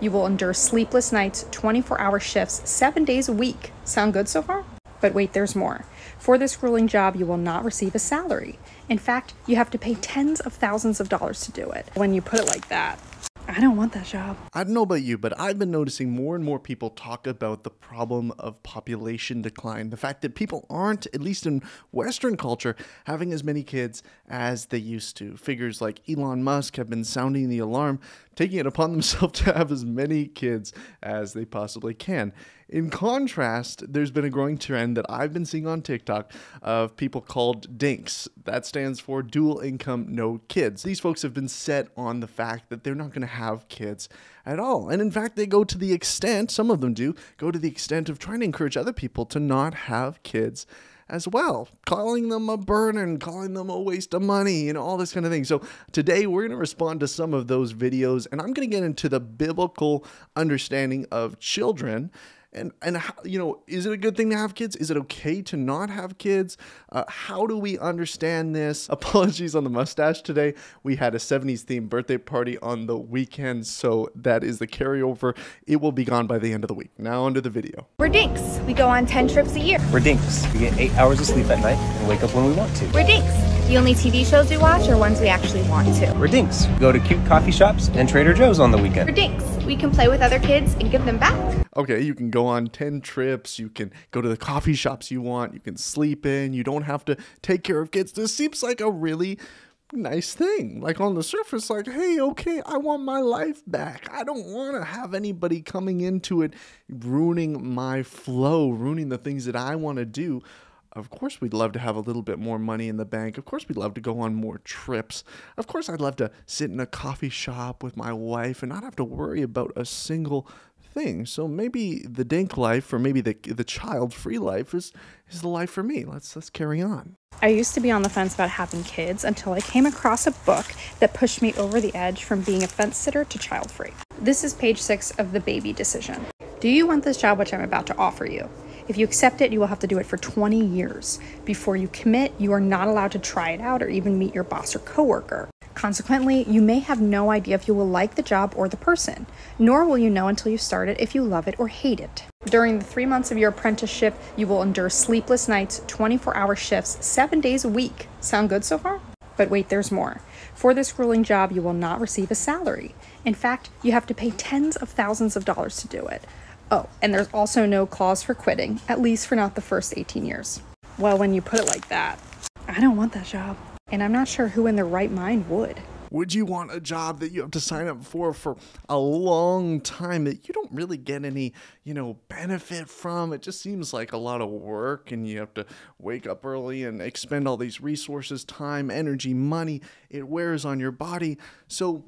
You will endure sleepless nights, 24 hour shifts, seven days a week. Sound good so far? But wait, there's more. For this grueling job, you will not receive a salary. In fact, you have to pay tens of thousands of dollars to do it. When you put it like that, I don't want that job. I don't know about you, but I've been noticing more and more people talk about the problem of population decline. The fact that people aren't, at least in Western culture, having as many kids as they used to. Figures like Elon Musk have been sounding the alarm, taking it upon themselves to have as many kids as they possibly can. In contrast, there's been a growing trend that I've been seeing on TikTok of people called DINKs. That stands for dual income, no kids. These folks have been set on the fact that they're not going to have kids at all. And in fact, they go to the extent, some of them do, go to the extent of trying to encourage other people to not have kids as well, calling them a burden, calling them a waste of money, and all this kind of thing. So today we're going to respond to some of those videos, and I'm going to get into the biblical understanding of children and and how, you know is it a good thing to have kids? Is it okay to not have kids? Uh, how do we understand this? Apologies on the mustache today. We had a 70s themed birthday party on the weekend so that is the carryover. It will be gone by the end of the week. Now onto the video. We're dinks. We go on 10 trips a year. We're dinks. We get eight hours of sleep at night and wake up when we want to. We're dinks. The only TV shows we watch are ones we actually want to. We're dinks. We go to cute coffee shops and Trader Joe's on the weekend. We're dinks. We can play with other kids and give them back. Okay, you can go on 10 trips, you can go to the coffee shops you want, you can sleep in, you don't have to take care of kids. This seems like a really nice thing. Like on the surface, like, hey, okay, I want my life back. I don't want to have anybody coming into it ruining my flow, ruining the things that I want to do. Of course, we'd love to have a little bit more money in the bank. Of course, we'd love to go on more trips. Of course, I'd love to sit in a coffee shop with my wife and not have to worry about a single thing. So maybe the dink life, or maybe the the child free life, is is the life for me. Let's let's carry on. I used to be on the fence about having kids until I came across a book that pushed me over the edge from being a fence sitter to child free. This is page six of the baby decision. Do you want this job which I'm about to offer you? If you accept it, you will have to do it for 20 years. Before you commit, you are not allowed to try it out or even meet your boss or coworker. Consequently, you may have no idea if you will like the job or the person, nor will you know until you start it if you love it or hate it. During the three months of your apprenticeship, you will endure sleepless nights, 24 hour shifts, seven days a week. Sound good so far? But wait, there's more. For this grueling job, you will not receive a salary. In fact, you have to pay tens of thousands of dollars to do it. Oh, and there's also no clause for quitting, at least for not the first 18 years. Well, when you put it like that, I don't want that job. And I'm not sure who in their right mind would. Would you want a job that you have to sign up for for a long time that you don't really get any, you know, benefit from? It just seems like a lot of work and you have to wake up early and expend all these resources, time, energy, money. It wears on your body. So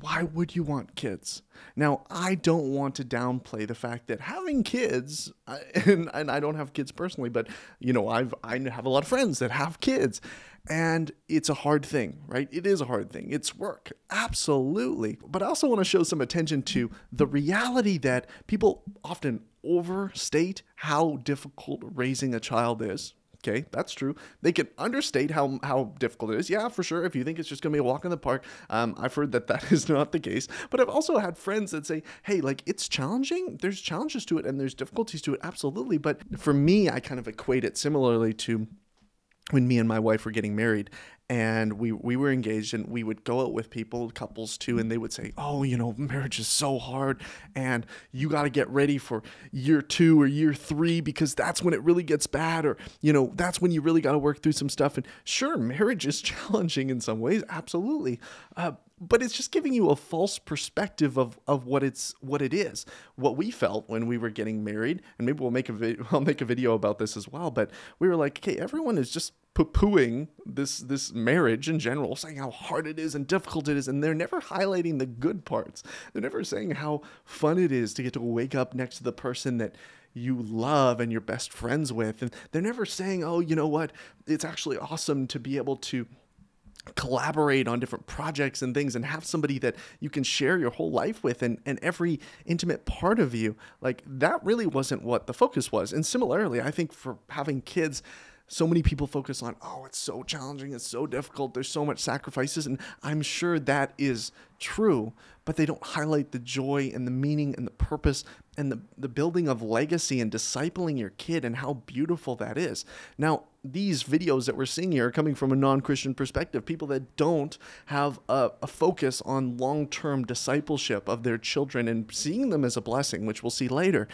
why would you want kids? Now, I don't want to downplay the fact that having kids, and, and I don't have kids personally, but you know, I've I have a lot of friends that have kids, and it's a hard thing, right? It is a hard thing. It's work, absolutely. But I also want to show some attention to the reality that people often overstate how difficult raising a child is. Okay, that's true. They can understate how how difficult it is. Yeah, for sure. If you think it's just gonna be a walk in the park, um, I've heard that that is not the case. But I've also had friends that say, "Hey, like it's challenging. There's challenges to it, and there's difficulties to it. Absolutely." But for me, I kind of equate it similarly to when me and my wife were getting married and we we were engaged and we would go out with people couples too and they would say oh you know marriage is so hard and you got to get ready for year 2 or year 3 because that's when it really gets bad or you know that's when you really got to work through some stuff and sure marriage is challenging in some ways absolutely uh, but it's just giving you a false perspective of, of what it's what it is. What we felt when we were getting married and maybe we'll make a vi- I'll make a video about this as well but we were like okay everyone is just poo-pooing this this marriage in general, saying how hard it is and difficult it is, and they're never highlighting the good parts. They're never saying how fun it is to get to wake up next to the person that you love and you're best friends with. And they're never saying, oh, you know what, it's actually awesome to be able to collaborate on different projects and things and have somebody that you can share your whole life with and, and every intimate part of you like that really wasn't what the focus was and similarly i think for having kids so many people focus on, oh, it's so challenging, it's so difficult, there's so much sacrifices. And I'm sure that is true, but they don't highlight the joy and the meaning and the purpose and the, the building of legacy and discipling your kid and how beautiful that is. Now, these videos that we're seeing here are coming from a non Christian perspective, people that don't have a, a focus on long term discipleship of their children and seeing them as a blessing, which we'll see later.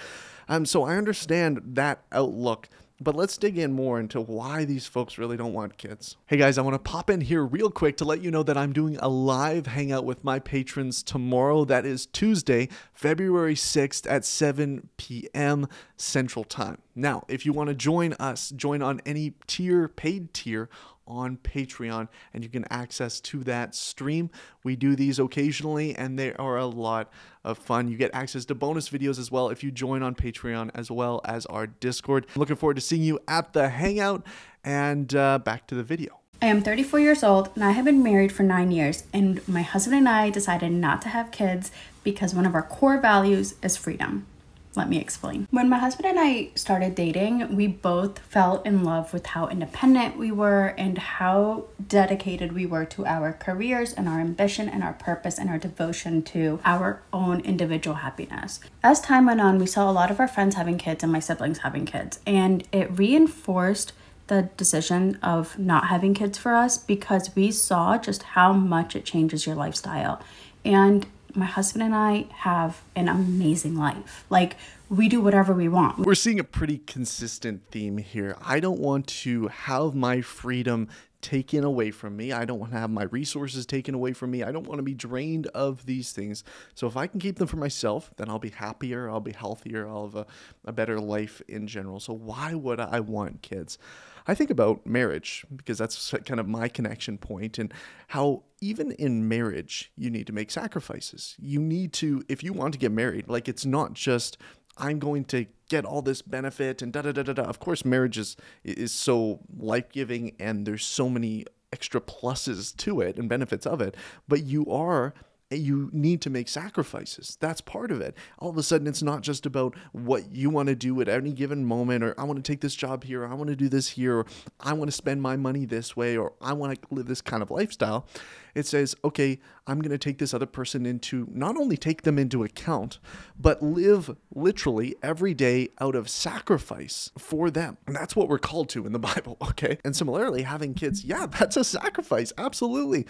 Um, so I understand that outlook but let's dig in more into why these folks really don't want kids. Hey guys, I want to pop in here real quick to let you know that I'm doing a live hangout with my patrons tomorrow. That is Tuesday, February 6th at 7 p.m. Central Time. Now, if you want to join us, join on any tier, paid tier on Patreon and you can access to that stream. We do these occasionally and they are a lot of fun. You get access to bonus videos as well if you join on Patreon as well as our Discord. Looking forward to seeing you at the Hangout and uh, back to the video. I am 34 years old and I have been married for nine years, and my husband and I decided not to have kids because one of our core values is freedom. Let me explain. When my husband and I started dating, we both fell in love with how independent we were and how dedicated we were to our careers and our ambition and our purpose and our devotion to our own individual happiness. As time went on, we saw a lot of our friends having kids and my siblings having kids, and it reinforced the decision of not having kids for us because we saw just how much it changes your lifestyle. And my husband and I have an amazing life. Like, we do whatever we want. We're seeing a pretty consistent theme here. I don't want to have my freedom taken away from me. I don't want to have my resources taken away from me. I don't want to be drained of these things. So if I can keep them for myself, then I'll be happier, I'll be healthier, I'll have a, a better life in general. So why would I want kids? I think about marriage because that's kind of my connection point and how even in marriage, you need to make sacrifices. You need to, if you want to get married, like it's not just, I'm going to get all this benefit and da da da da da. Of course, marriage is, is so life giving and there's so many extra pluses to it and benefits of it, but you are you need to make sacrifices. That's part of it. All of a sudden, it's not just about what you want to do at any given moment, or I want to take this job here, or I want to do this here, or I want to spend my money this way, or I want to live this kind of lifestyle. It says, okay, I'm going to take this other person into not only take them into account, but live literally every day out of sacrifice for them. And that's what we're called to in the Bible, okay? And similarly, having kids, yeah, that's a sacrifice, absolutely.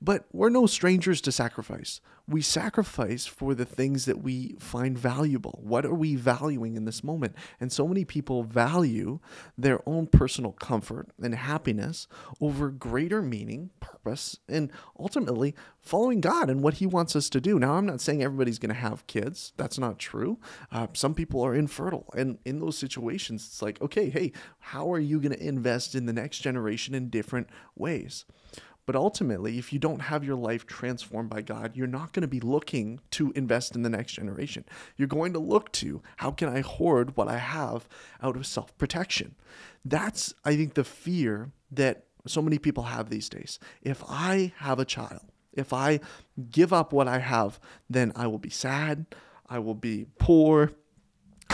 But we're no strangers to sacrifice. We sacrifice for the things that we find valuable. What are we valuing in this moment? And so many people value their own personal comfort and happiness over greater meaning, purpose, and ultimately following God and what He wants us to do. Now, I'm not saying everybody's going to have kids. That's not true. Uh, some people are infertile. And in those situations, it's like, okay, hey, how are you going to invest in the next generation in different ways? But ultimately, if you don't have your life transformed by God, you're not going to be looking to invest in the next generation. You're going to look to how can I hoard what I have out of self protection? That's, I think, the fear that so many people have these days. If I have a child, if I give up what I have, then I will be sad, I will be poor,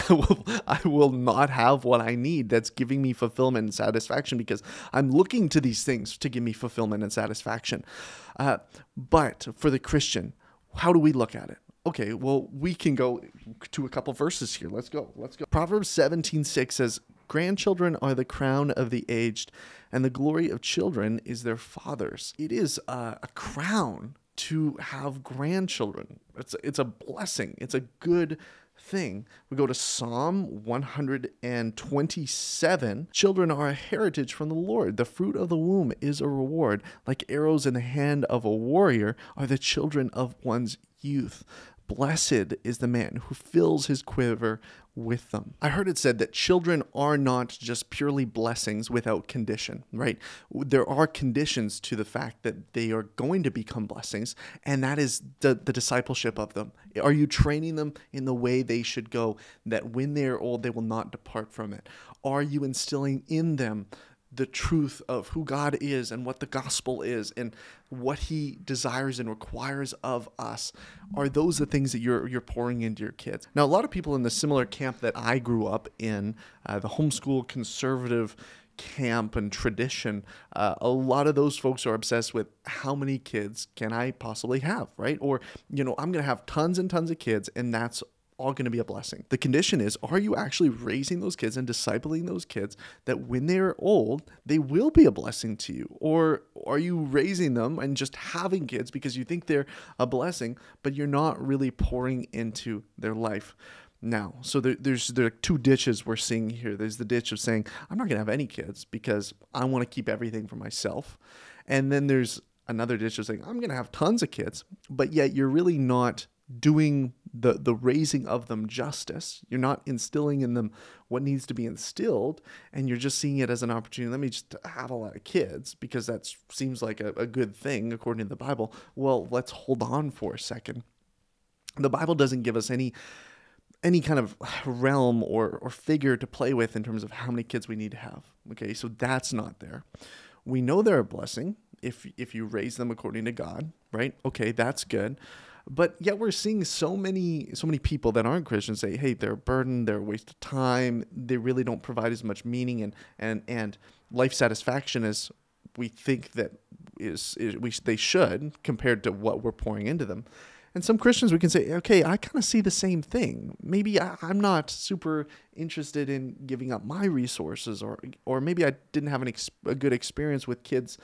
I will, I will not have what I need that's giving me fulfillment and satisfaction because I'm looking to these things to give me fulfillment and satisfaction. Uh, but for the Christian, how do we look at it? Okay, well, we can go to a couple verses here. Let's go. Let's go. Proverbs 17 6 says, Grandchildren are the crown of the aged, and the glory of children is their fathers. It is a, a crown to have grandchildren. It's a, it's a blessing. It's a good thing. We go to Psalm 127. Children are a heritage from the Lord. The fruit of the womb is a reward. Like arrows in the hand of a warrior are the children of one's youth. Blessed is the man who fills his quiver with them. I heard it said that children are not just purely blessings without condition, right? There are conditions to the fact that they are going to become blessings, and that is the, the discipleship of them. Are you training them in the way they should go, that when they are old, they will not depart from it? Are you instilling in them the truth of who God is and what the gospel is and what he desires and requires of us are those the things that you're you're pouring into your kids now a lot of people in the similar camp that I grew up in uh, the homeschool conservative camp and tradition, uh, a lot of those folks are obsessed with how many kids can I possibly have, right? Or, you know, I'm going to have tons and tons of kids, and that's all going to be a blessing. The condition is are you actually raising those kids and discipling those kids that when they're old, they will be a blessing to you? Or are you raising them and just having kids because you think they're a blessing, but you're not really pouring into their life? now. So there, there's there are two ditches we're seeing here. There's the ditch of saying I'm not going to have any kids because I want to keep everything for myself, and then there's another ditch of saying I'm going to have tons of kids, but yet you're really not doing the the raising of them justice. You're not instilling in them what needs to be instilled, and you're just seeing it as an opportunity. Let me just have a lot of kids because that seems like a, a good thing according to the Bible. Well, let's hold on for a second. The Bible doesn't give us any any kind of realm or, or figure to play with in terms of how many kids we need to have. Okay, so that's not there. We know they're a blessing if if you raise them according to God, right? Okay, that's good. But yet we're seeing so many so many people that aren't Christians say, hey, they're a burden, they're a waste of time, they really don't provide as much meaning and and and life satisfaction as we think that is, is we they should compared to what we're pouring into them. And some Christians, we can say, okay, I kind of see the same thing. Maybe I, am not super interested in giving up my resources, or or maybe I didn't have an a good experience with kids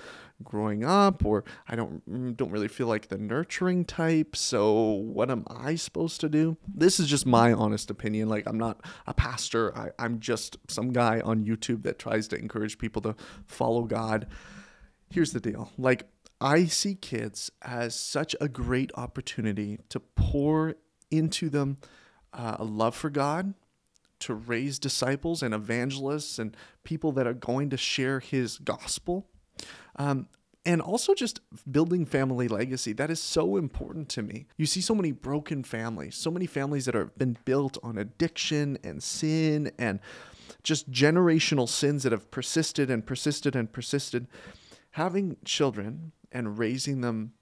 growing up, or I don't mm, don't really feel like the nurturing type. So what am I supposed to do? This is just my honest opinion. Like I'm not a pastor. I, I'm just some guy on YouTube that tries to encourage people to follow God. Here's the deal. Like I see kids as such a great opportunity to pour into them uh, a love for God, to raise disciples and evangelists and people that are going to share His gospel. Um, and also just building family legacy. That is so important to me. You see so many broken families, so many families that have been built on addiction and sin and just generational sins that have persisted and persisted and persisted. Having children and raising them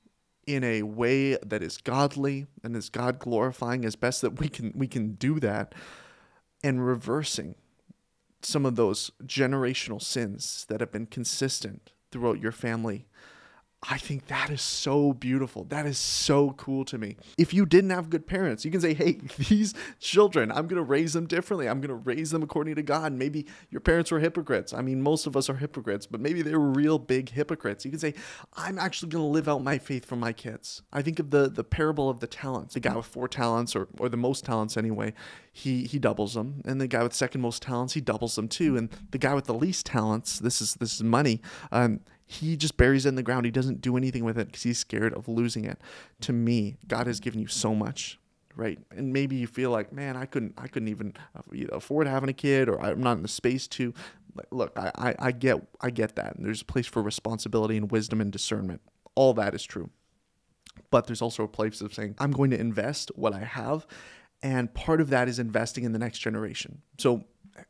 in a way that is godly and is God glorifying as best that we can we can do that and reversing some of those generational sins that have been consistent throughout your family I think that is so beautiful. That is so cool to me. If you didn't have good parents, you can say, hey, these children, I'm going to raise them differently. I'm going to raise them according to God. Maybe your parents were hypocrites. I mean, most of us are hypocrites, but maybe they were real big hypocrites. You can say, I'm actually going to live out my faith for my kids. I think of the, the parable of the talents. The guy with four talents, or, or the most talents anyway, he, he doubles them. And the guy with second most talents, he doubles them too. And the guy with the least talents, this is, this is money, um, he just buries it in the ground. He doesn't do anything with it because he's scared of losing it. To me, God has given you so much, right? And maybe you feel like, man, I couldn't, I couldn't even afford having a kid, or I'm not in the space to. Look, I, I, I get, I get that. And there's a place for responsibility and wisdom and discernment. All that is true. But there's also a place of saying, I'm going to invest what I have. And part of that is investing in the next generation. So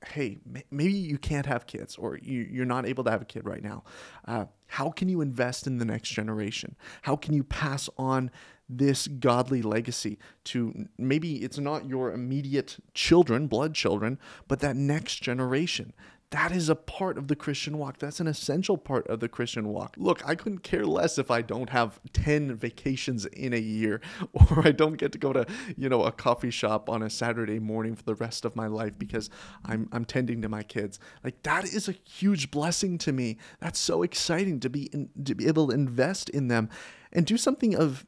hey, maybe you can't have kids or you, are not able to have a kid right now. Uh, how can you invest in the next generation? How can you pass on this godly legacy to maybe it's not your immediate children, blood children, but that next generation? That is a part of the Christian walk. That's an essential part of the Christian walk. Look, I couldn't care less if I don't have 10 vacations in a year or I don't get to go to, you know, a coffee shop on a Saturday morning for the rest of my life because I'm I'm tending to my kids. Like that is a huge blessing to me. That's so exciting to be in, to be able to invest in them and do something of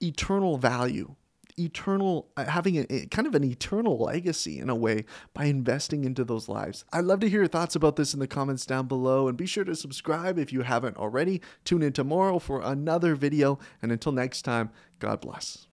eternal value eternal, uh, having a, a, kind of an eternal legacy in a way by investing into those lives. I'd love to hear your thoughts about this in the comments down below and be sure to subscribe if you haven't already. Tune in tomorrow for another video and until next time, God bless.